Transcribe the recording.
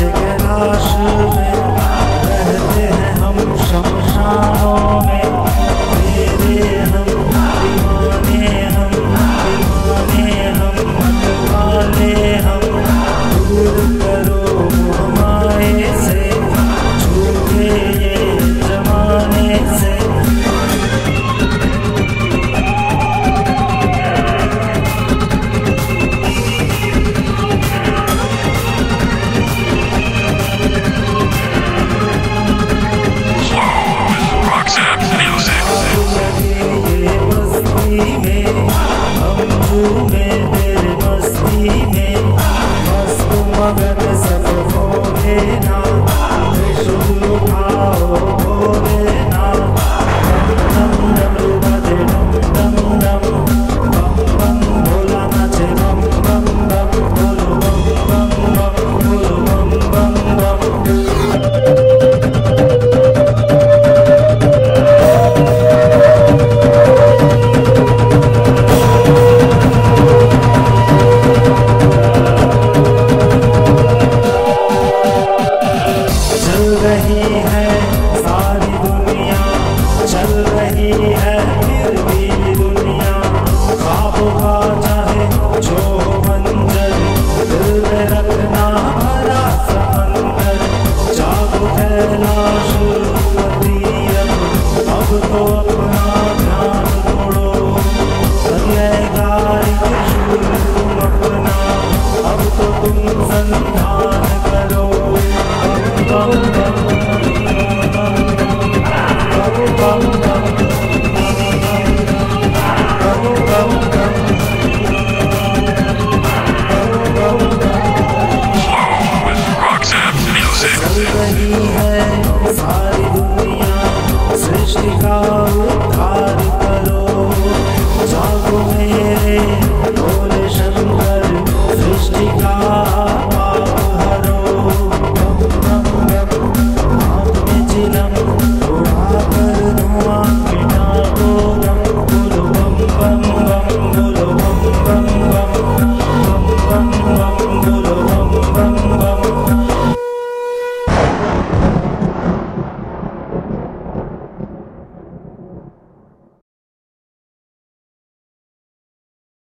के रास में रहते हैं हम शमशानों में। Oh. Vamos, vamos.